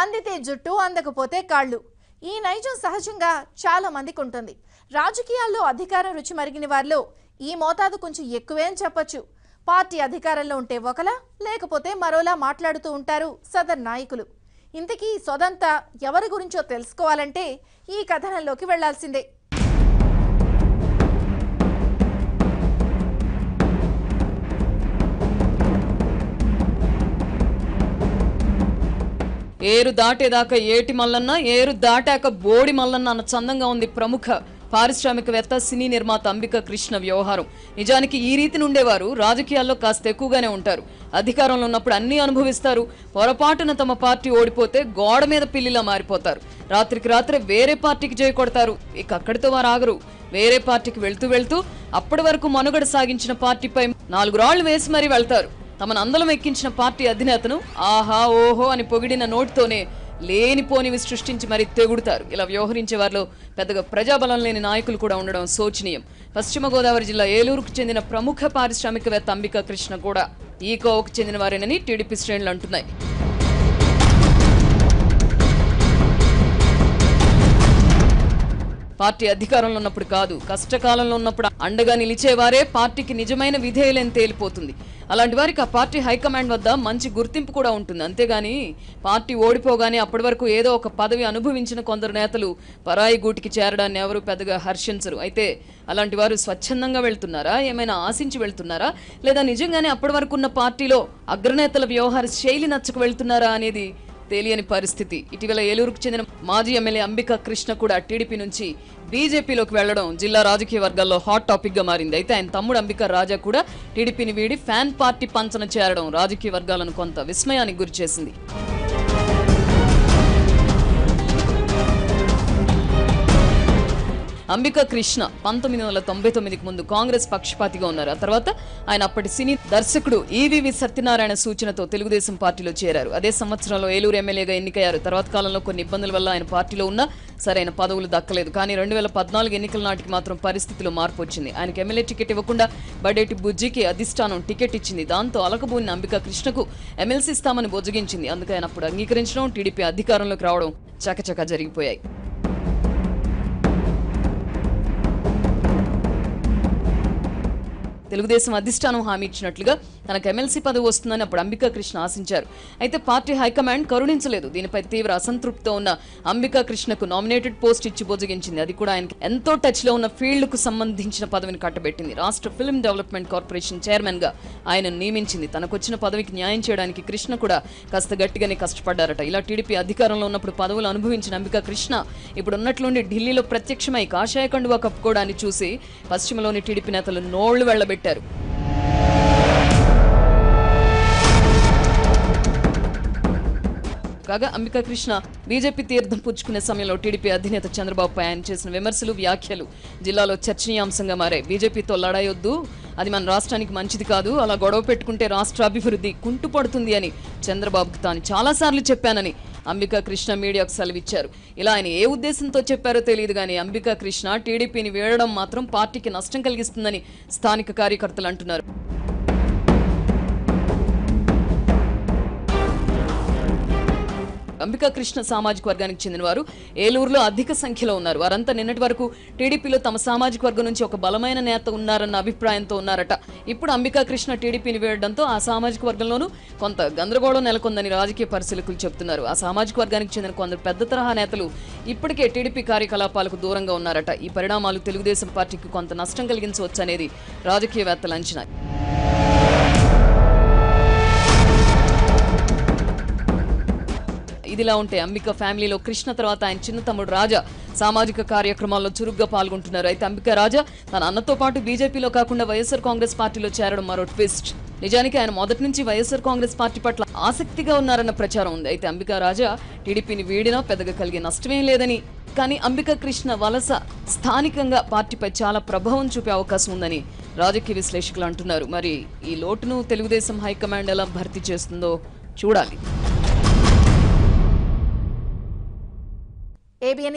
అందితే జుట్టు అందకపోతే కాళ్ళు. ఈ నైజం సహజంగా చాలా మందికి ఉంటుంది రాజకీయాల్లో అధికారం రుచి మరిగిన వారిలో ఈ మోతాదు కొంచెం ఎక్కువే అని చెప్పొచ్చు. పార్టీ అధికారంలో ఉంటే ఒకలా లేకపోతే మరోలా మాట్లాడుతూ ఉంటారు సదర్ నాయకులు. ఇంతకీ ఈ సొదంతా ఎవరి గురించో తెలుసుకోవాలంటే ఈ కథనంలోకి వెళ్ళాల్సిందే. ఏరు దాటేదాకా ఏటి మల్లన్న ఏరు దాటాక బోడి మల్లన్న అన్న చందంగా ఉంది ప్రముఖ పారిశ్రామికవేత్త సినీ నిర్మాత అంబిక కృష్ణ వ్యవహారం. నిజానికి ఈ రీతిని ఉండేవారు రాజకీయాల్లో కాస్త ఎక్కువగానే ఉంటారు. అధికారంలో ఉన్నప్పుడు అన్నీ అనుభవిస్తారు. పొరపాటున తమ పార్టీ ఓడిపోతే గోడ మీద పిల్లిలా మారిపోతారు. రాత్రికి రాత్రే వేరే పార్టీకి జై కొడతారు. ఇక అక్కడితో వారు ఆగరు. వేరే పార్టీకి వెళ్తూ వెళ్తూ అప్పటి వరకు మనుగడ సాగించిన పార్టీపై నాలుగు రాళ్ళు వేసి మరీ వెళ్తారు. తమను అందలం ఎక్కించిన పార్టీ అధినేతను ఆహా ఓహో అని పొగిడిన నోటితోనే లేనిపోనివి సృష్టించి మరీ తెగుడుతారు. ఇలా వ్యవహరించే వారిలో పెద్దగా ప్రజాబలం లేని నాయకులు కూడా ఉండడం శోచనీయం. పశ్చిమ గోదావరి జిల్లా ఏలూరుకు చెందిన ప్రముఖ పారిశ్రామికవేత్త అంబికా కృష్ణ కూడా ఈ కోవకు చెందిన వారేనని టీడీపీ శ్రేణులు అంటున్నాయి. పార్టీ అధికారంలో ఉన్నప్పుడు కాదు కష్టకాలంలో ఉన్నప్పుడు అండగా నిలిచేవారే పార్టీకి నిజమైన విధేయులని తేలిపోతుంది. అలాంటి వారికి ఆ పార్టీ హైకమాండ్ వద్ద మంచి గుర్తింపు కూడా ఉంటుంది. అంతేగాని పార్టీ ఓడిపోగానే అప్పటి వరకు ఏదో ఒక పదవి అనుభవించిన కొందరు నేతలు పరాయి గూటికి చేరడాన్ని ఎవరు పెద్దగా హర్షించరు. అయితే అలాంటి వారు స్వచ్ఛందంగా వెళ్తున్నారా? ఏమైనా ఆశించి వెళ్తున్నారా? లేదా నిజంగానే అప్పటి వరకు ఉన్న పార్టీలో అగ్రనేతల వ్యవహార శైలి నచ్చక వెళ్తున్నారా అనేది తెలియని పరిస్థితి. ఇటీవల ఏలూరుకు చెందిన మాజీ ఎమ్మెల్యే అంబికా కృష్ణ కూడా టీడీపీ నుంచి బీజేపీలోకి వెళ్ళడం జిల్లా రాజకీయ వర్గాల్లో హాట్ టాపిక్గా మారింది. అయితే ఆయన తమ్ముడు అంబికా రాజా కూడా టీడీపీని వీడి ఫ్యాన్ పార్టీ పంచన చేరడం రాజకీయ వర్గాలను కొంత విస్మయానికి గురిచేసింది అంబికా కృష్ణ పంతొమ్మిది వందల తొంభై తొమ్మిదికి ముందు కాంగ్రెస్ పక్షపాతిగా ఉన్నారు. ఆ తర్వాత ఆయన అప్పటి సినీ దర్శకుడు ఈవీవి సత్యనారాయణ సూచనతో తెలుగుదేశం పార్టీలో చేరారు. అదే సంవత్సరంలో ఏలూరు ఎమ్మెల్యేగా ఎన్నికయ్యారు. తర్వాత కాలంలో కొన్ని ఇబ్బందుల వల్ల ఆయన పార్టీలో ఉన్నా సరైన పదవులు దక్కలేదు. కానీ రెండు వేల పద్నాలుగు ఎన్నికల నాటికి మాత్రం పరిస్థితిలో మార్పు వచ్చింది. ఆయనకు ఎమ్మెల్యే టికెట్ ఇవ్వకుండా బడేటి బుజ్జికి అధిష్టానం టికెట్ ఇచ్చింది. దాంతో అలకబోయిన అంబికా కృష్ణకు ఎమ్మెల్సీ ఇస్తామని బుజ్జగించింది. అందుకే ఆయన అప్పుడు అంగీకరించడం టీడీపీ అధికారంలోకి రావడం చకచకా జరిగిపోయాయి. తెలుగుదేశం అధిష్టానం హామీ ఇచ్చినట్లుగా తనకు ఎమ్మెల్సీ పదవి వస్తుందని అప్పుడు అంబికా కృష్ణ ఆశించారు. అయితే పార్టీ హైకమాండ్ కరుణించలేదు. దీనిపై తీవ్ర అసంతృప్తితో ఉన్న అంబికా కృష్ణకు నామినేటెడ్ పోస్ట్ ఇచ్చి బోజగించింది అది కూడా ఆయనకి ఎంతో టచ్లో ఉన్న ఫీల్డ్కు సంబంధించిన పదవిని కట్టబెట్టింది. రాష్ట్ర ఫిల్మ్ డెవలప్మెంట్ కార్పొరేషన్ చైర్మన్గా ఆయన నియమించింది. తనకు వచ్చిన పదవికి న్యాయం చేయడానికి కృష్ణ కూడా కాస్త గట్టిగానే కష్టపడ్డారట. ఇలా టీడీపీ అధికారంలో ఉన్నప్పుడు పదవులు అనుభవించిన అంబికా కృష్ణ ఇప్పుడు ఉన్నట్లుండి ఢిల్లీలో ప్రత్యక్షమై కాషాయ కండువా కప్పుకోవడాన్ని చూసి పశ్చిమలోని టీడీపీ నేతలు నోళ్ళు వెళ్ళబెట్టారు. కాగా అంబికా కృష్ణ బీజేపీ తీర్థం పుచ్చుకునే సమయంలో టీడీపీ అధినేత చంద్రబాబుపై ఆయన చేసిన విమర్శలు వ్యాఖ్యలు జిల్లాలో చర్చనీయాంశంగా మారాయి బీజేపీతో లడాయొద్దు అది మన రాష్ట్రానికి మంచిది కాదు. అలా గొడవ పెట్టుకుంటే రాష్ట్ర అభివృద్ధి కుంటుపడుతుంది అని చంద్రబాబుకు తాను చాలాసార్లు చెప్పానని అంబికా కృష్ణ మీడియాకు సెలవిచ్చారు. ఇలా ఆయన ఏ ఉద్దేశంతో చెప్పారో తెలియదు కానీ అంబికా కృష్ణ టీడీపీని వేయడం మాత్రం పార్టీకి నష్టం కలిగిస్తుందని స్థానిక కార్యకర్తలు అంటున్నారు. అంబికా కృష్ణ సామాజిక వర్గానికి చెందిన వారు ఏలూరులో అధిక సంఖ్యలో ఉన్నారు. వారంతా నిన్నటి వరకు టీడీపీలో తమ సామాజిక వర్గం నుంచి ఒక బలమైన నేత ఉన్నారన్న అభిప్రాయంతో ఉన్నారట. ఇప్పుడు అంబికా కృష్ణ టీడీపీని వేయడంతో ఆ సామాజిక వర్గంలోనూ కొంత గందరగోళం నెలకొందని రాజకీయ పరిశీలకులు చెబుతున్నారు. ఆ సామాజిక వర్గానికి చెందిన కొందరు పెద్ద తరహా నేతలు ఇప్పటికే టీడీపీ కార్యకలాపాలకు దూరంగా ఉన్నారట. ఈ పరిణామాలు తెలుగుదేశం పార్టీకి కొంత నష్టం కలిగించవచ్చు అనేది రాజకీయవేత్తల అంచనా. ఇదిలా ఉంటే అంబిక ఫ్యామిలీలో కృష్ణ తర్వాత ఆయన చిన్న తమ్ముడు రాజా సామాజిక కార్యక్రమాల్లో చురుగ్గా పాల్గొంటున్నారు. అయితే అంబిక రాజా తన అన్నతో పాటు బీజేపీలో కాకుండా వైఎస్ఆర్ కాంగ్రెస్ పార్టీలో చేరడం మరో ట్విస్ట్. నిజానికి ఆయన మొదటి నుంచి వైఎస్ఆర్ కాంగ్రెస్ పార్టీ పట్ల ఆసక్తిగా ఉన్నారన్న ప్రచారం ఉంది. అయితే అంబికా రాజా టీడీపీని వీడినా పెద్దగా కలిగే నష్టమేం లేదని కానీ అంబిక కృష్ణ వలస స్థానికంగా పార్టీపై చాలా ప్రభావం చూపే అవకాశం ఉందని రాజకీయ విశ్లేషకులు అంటున్నారు. మరి ఈ లోటును తెలుగుదేశం హైకమాండ్ ఎలా భర్తీ చేస్తుందో చూడాలి. ABN